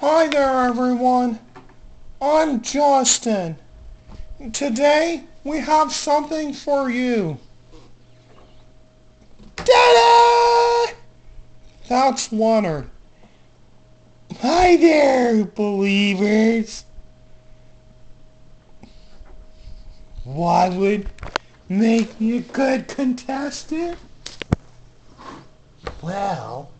Hi there everyone. I'm Justin. Today we have something for you. Ta-da! That's Leonard. Hi there, believers. What would make me a good contestant? Well,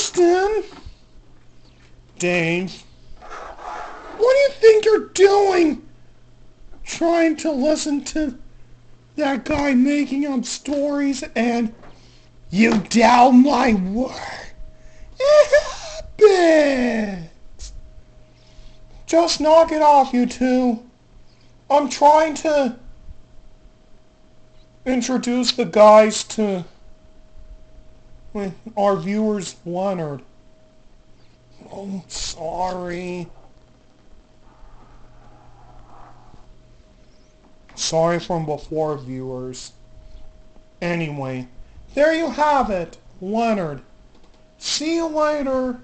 Justin! Dave, what do you think you're doing? Trying to listen to that guy making up stories and you doubt my word. It. Just knock it off, you two. I'm trying to introduce the guys to our viewers, Leonard. Oh, sorry. Sorry from before, viewers. Anyway, there you have it, Leonard. See you later.